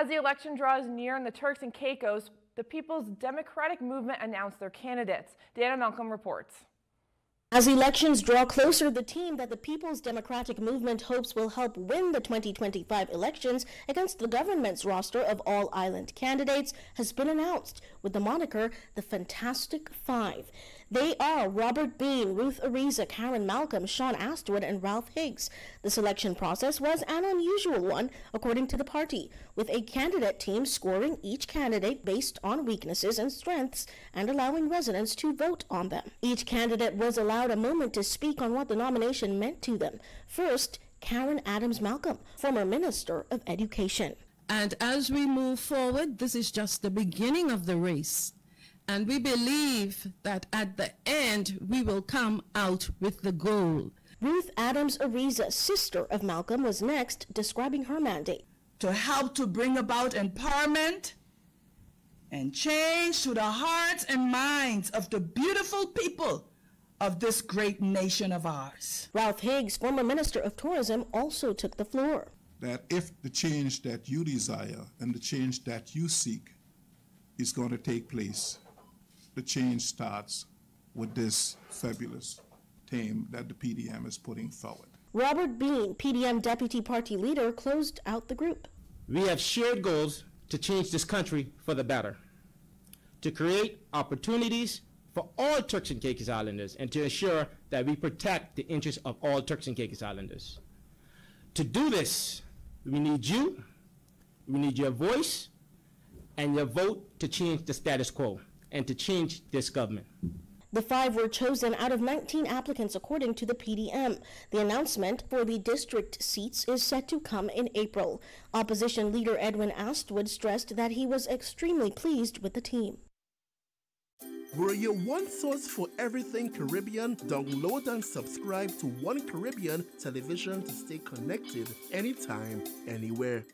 As the election draws near in the Turks and Caicos, the People's Democratic Movement announced their candidates. Dana Malcolm reports. As elections draw closer, the team that the People's Democratic Movement hopes will help win the 2025 elections against the government's roster of all island candidates has been announced with the moniker the Fantastic Five. They are Robert Bean, Ruth Ariza, Karen Malcolm, Sean Astwood, and Ralph Higgs. The selection process was an unusual one, according to the party, with a candidate team scoring each candidate based on weaknesses and strengths and allowing residents to vote on them. Each candidate was allowed a moment to speak on what the nomination meant to them. First, Karen Adams Malcolm, former Minister of Education. And as we move forward, this is just the beginning of the race. And we believe that at the end, we will come out with the goal. Ruth Adams Ariza, sister of Malcolm, was next describing her mandate. To help to bring about empowerment and change to the hearts and minds of the beautiful people of this great nation of ours. Ralph Higgs, former Minister of Tourism, also took the floor. That if the change that you desire and the change that you seek is going to take place, the change starts with this fabulous team that the PDM is putting forward. Robert Bean, PDM deputy party leader, closed out the group. We have shared goals to change this country for the better, to create opportunities for all Turks and Caicos Islanders, and to ensure that we protect the interests of all Turks and Caicos Islanders. To do this, we need you, we need your voice, and your vote to change the status quo and to change this government. The five were chosen out of 19 applicants according to the PDM. The announcement for the district seats is set to come in April. Opposition leader Edwin Astwood stressed that he was extremely pleased with the team. We're your one source for everything Caribbean. Download and subscribe to One Caribbean television to stay connected anytime, anywhere.